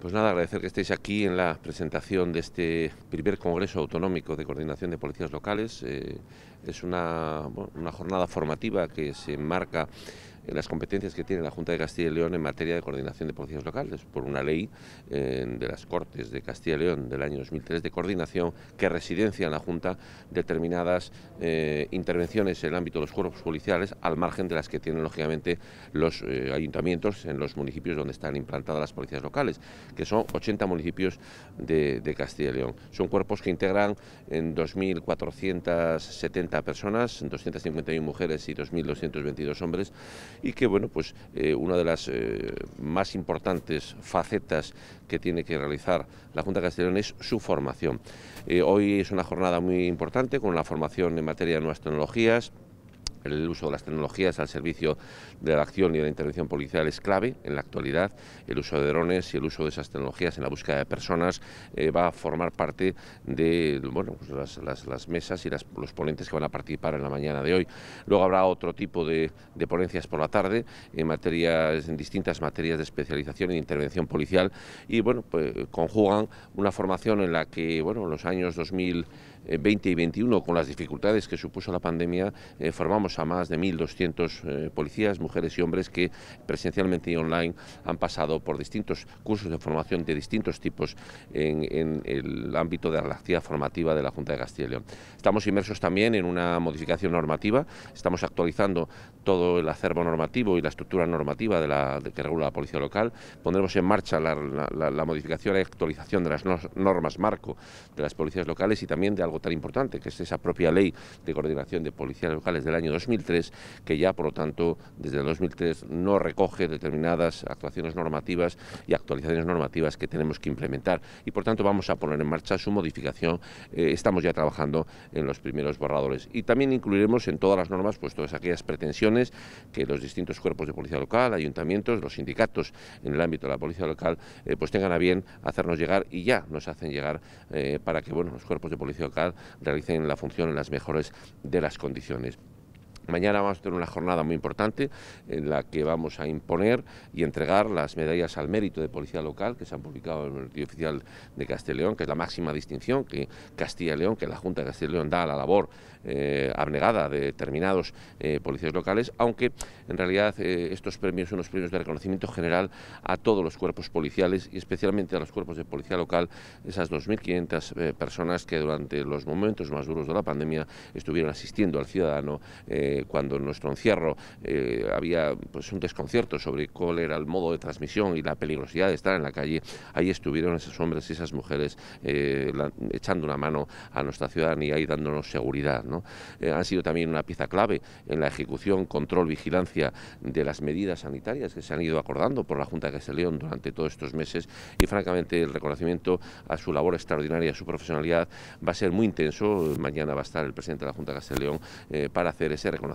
Pues nada, agradecer que estéis aquí en la presentación de este primer Congreso Autonómico de Coordinación de Policías Locales. Eh, es una, una jornada formativa que se enmarca en las competencias que tiene la Junta de Castilla y León en materia de coordinación de policías locales, por una ley de las Cortes de Castilla y León del año 2003 de coordinación que residencia en la Junta determinadas eh, intervenciones en el ámbito de los cuerpos policiales, al margen de las que tienen lógicamente los eh, ayuntamientos en los municipios donde están implantadas las policías locales, que son 80 municipios de, de Castilla y León. Son cuerpos que integran en 2.470 personas, 251 mujeres y 2.222 hombres y que bueno pues eh, una de las eh, más importantes facetas que tiene que realizar la Junta de Castellón es su formación. Eh, hoy es una jornada muy importante con la formación en materia de nuevas tecnologías, el uso de las tecnologías al servicio de la acción y de la intervención policial es clave en la actualidad. El uso de drones y el uso de esas tecnologías en la búsqueda de personas eh, va a formar parte de pues las, mesas y los ponentes que van a participar en la mañana de hoy. Luego habrá otro tipo de, ponencias por la tarde en, materias, en distintas materias de especialización y intervención policial y bueno, pues, conjugan una formación en la que bueno, en los años 2000 20 y 21, con las dificultades que supuso la pandemia, eh, formamos a más de 1.200 eh, policías, mujeres y hombres que presencialmente y online han pasado por distintos cursos de formación de distintos tipos en, el ámbito de la actividad formativa de la Junta de Castilla y León. Estamos inmersos también en una modificación normativa, estamos actualizando todo el acervo normativo y la estructura normativa de la, que regula la policía local, pondremos en marcha la, la modificación y actualización de las normas marco de las policías locales y también de algo tan importante, que es esa propia ley de coordinación de policías locales del año 2003, que ya, por lo tanto, desde el 2003 no recoge determinadas actuaciones normativas y actualizaciones normativas que tenemos que implementar. Y, por tanto, vamos a poner en marcha su modificación. Eh, estamos ya trabajando en los primeros borradores. Y también incluiremos en todas las normas pues, todas aquellas pretensiones que los distintos cuerpos de policía local, ayuntamientos, los sindicatos en el ámbito de la policía local, eh, pues tengan a bien hacernos llegar y ya nos hacen llegar eh, para que bueno, los cuerpos de policía local realicen la función en las mejores de las condiciones. Mañana vamos a tener una jornada muy importante en la que vamos a imponer y entregar las medallas al mérito de policía local que se han publicado en el Boletín Oficial de Castilla y León, que es la máxima distinción que Castilla y León, que la Junta de Castilla y León da a la labor eh, abnegada de determinados eh, policías locales, aunque en realidad eh, estos premios son los premios de reconocimiento general a todos los cuerpos policiales y especialmente a los cuerpos de policía local, esas 2.500 personas que durante los momentos más duros de la pandemia estuvieron asistiendo al ciudadano cuando en nuestro encierro eh, había pues, un desconcierto sobre cuál era el modo de transmisión y la peligrosidad de estar en la calle, ahí estuvieron esos hombres y esas mujeres eh, echando una mano a nuestra ciudadanía y dándonos seguridad. Eh, han sido también una pieza clave en la ejecución, control, vigilancia de las medidas sanitarias que se han ido acordando por la Junta de Castilla León durante todos estos meses y francamente el reconocimiento a su labor extraordinaria, a su profesionalidad va a ser muy intenso. Mañana va a estar el presidente de la Junta de Castilla León para hacer ese reconocimiento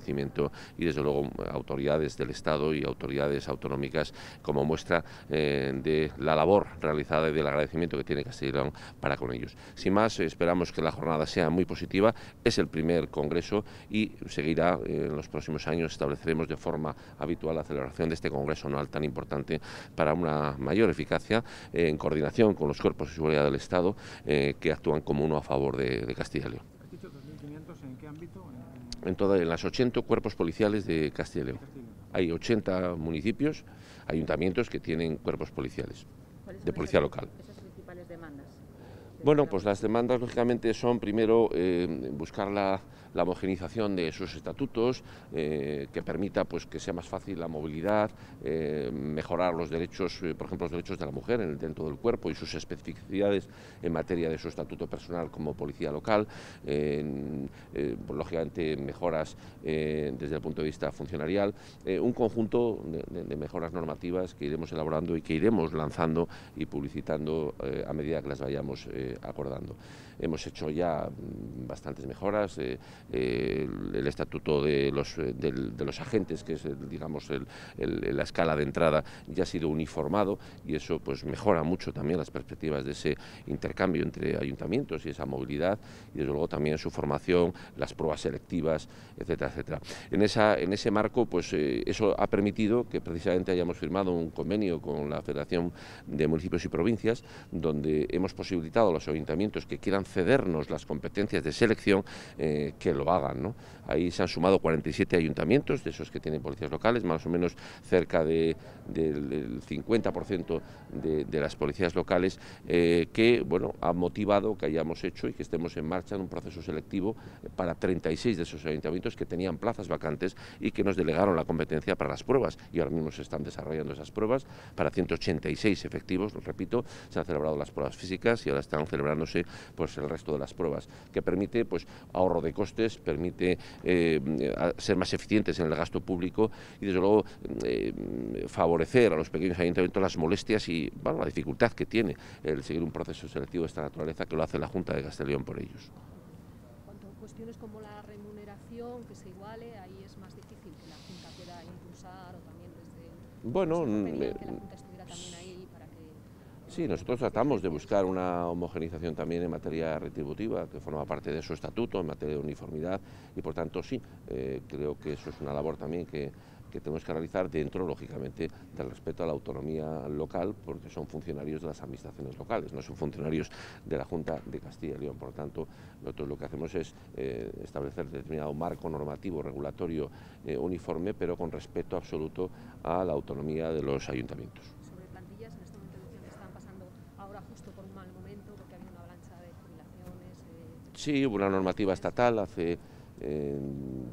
y desde luego autoridades del Estado y autoridades autonómicas como muestra eh, de la labor realizada y del agradecimiento que tiene Castilla y León para con ellos. Sin más, esperamos que la jornada sea muy positiva, es el primer congreso y seguirá eh, en los próximos años, estableceremos de forma habitual la celebración de este congreso anual tan importante para una mayor eficacia eh, en coordinación con los cuerpos de seguridad del Estado que actúan como uno a favor de, de Castilla y León. ¿En qué ámbito? En, todas en las 80 cuerpos policiales de Castilla y León. Hay 80 municipios, ayuntamientos que tienen cuerpos policiales de policía local. Bueno, pues las demandas lógicamente son primero eh, buscar la la homogenización de sus estatutos, eh, que permita pues, que sea más fácil la movilidad, eh, mejorar los derechos, por ejemplo, los derechos de la mujer en el, dentro del cuerpo y sus especificidades en materia de su estatuto personal como policía local, pues, lógicamente mejoras desde el punto de vista funcionarial, un conjunto de, mejoras normativas que iremos elaborando y que iremos lanzando y publicitando a medida que las vayamos acordando. Hemos hecho ya mm, bastantes mejoras, el, estatuto de los, de, los agentes, que es digamos la escala de entrada, ya ha sido uniformado y eso pues mejora mucho también las perspectivas de ese intercambio entre ayuntamientos y esa movilidad y desde luego también su formación, las pruebas selectivas, etcétera, etcétera. En, esa, en ese marco, pues eso ha permitido que precisamente hayamos firmado un convenio con la Federación de Municipios y Provincias, donde hemos posibilitado a ayuntamientos que quieran cedernos las competencias de selección eh, que lo hagan. Ahí se han sumado 47 ayuntamientos, de esos que tienen policías locales, más o menos cerca del 50% de, las policías locales, eh, que bueno, ha motivado que hayamos hecho y que estemos en marcha en un proceso selectivo para 36 de esos ayuntamientos que tenían plazas vacantes y que nos delegaron la competencia para las pruebas. Y ahora mismo se están desarrollando esas pruebas para 186 efectivos, repito, se han celebrado las pruebas físicas y ahora están celebrándose pues el resto de las pruebas, que permite pues ahorro de costes, permite eh, ser más eficientes en el gasto público y desde luego eh, favorecer a los pequeños ayuntamientos las molestias y la dificultad que tiene el seguir un proceso selectivo de esta naturaleza que lo hace la Junta de Castellón por ellos. Cuanto a cuestiones como la remuneración, que se iguale, ahí es más difícil que la Junta pueda impulsar o también desde... Bueno, Sí, nosotros tratamos de buscar una homogenización también en materia retributiva, que forma parte de su estatuto, en materia de uniformidad, y por tanto sí, eh, creo que eso es una labor también que, tenemos que realizar dentro, lógicamente, del respeto a la autonomía local, porque son funcionarios de las administraciones locales, no son funcionarios de la Junta de Castilla y León. Por tanto, nosotros lo que hacemos es eh, establecer determinado marco normativo, regulatorio eh, uniforme, pero con respeto absoluto a la autonomía de los ayuntamientos. Sí, hubo una normativa estatal hace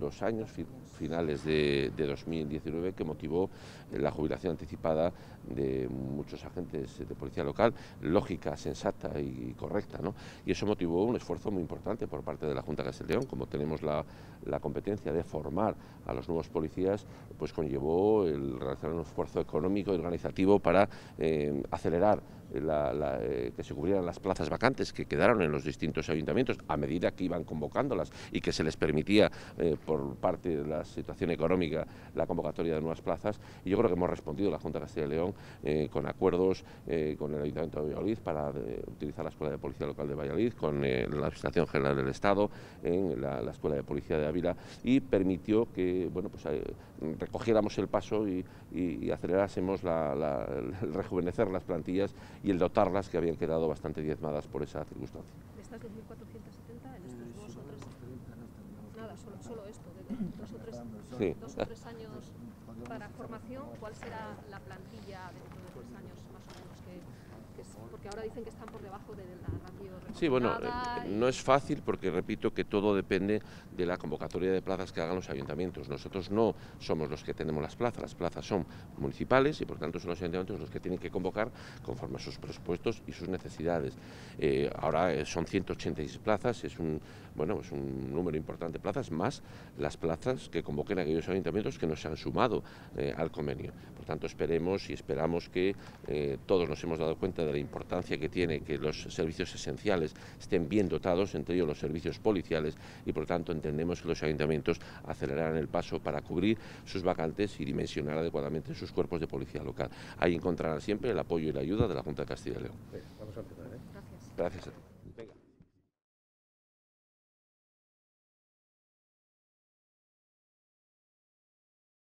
dos años, finales de, 2019, que motivó la jubilación anticipada de muchos agentes de policía local, lógica, sensata y correcta. ¿no? Y eso motivó un esfuerzo muy importante por parte de la Junta de León, como tenemos la, competencia de formar a los nuevos policías, pues conllevó el realizar un esfuerzo económico y organizativo para eh, acelerar eh, que se cubrieran las plazas vacantes que quedaron en los distintos ayuntamientos a medida que iban convocándolas y que se les permitía eh, por parte de la situación económica la convocatoria de nuevas plazas. Y yo creo que hemos respondido la Junta de Castilla y León eh, con acuerdos con el Ayuntamiento de Valladolid para utilizar la Escuela de Policía Local de Valladolid, con la Administración General del Estado, en la, Escuela de Policía de Ávila y permitió que bueno, pues, recogiéramos el paso y, acelerásemos el rejuvenecer las plantillas y el dotarlas que habían quedado bastante diezmadas por esa circunstancia. ¿De estas 2.470 en estos dos o tres? Nada, solo, solo esto, de dos o tres, sí. dos o tres años para formación, ¿cuál será la plantilla dentro de tres años más o menos? Que, que porque ahora dicen que están por debajo de la ratio Sí, bueno, eh, no es fácil porque repito que todo depende de la convocatoria de plazas que hagan los ayuntamientos. Nosotros no somos los que tenemos las plazas, las plazas son municipales y por tanto son los ayuntamientos los que tienen que convocar conforme a sus presupuestos y sus necesidades. Eh, ahora eh, son 186 plazas, es un, bueno, es un número importante de plazas, más las plazas que convoquen aquellos ayuntamientos que no se han sumado al convenio. Por tanto, esperemos y esperamos que todos nos hemos dado cuenta de la importancia que tiene que los servicios esenciales estén bien dotados, entre ellos los servicios policiales, y por tanto entendemos que los ayuntamientos acelerarán el paso para cubrir sus vacantes y dimensionar adecuadamente sus cuerpos de policía local. Ahí encontrarán siempre el apoyo y la ayuda de la Junta de Castilla y León. Vamos a empezar, ¿eh? Gracias. Gracias a ti.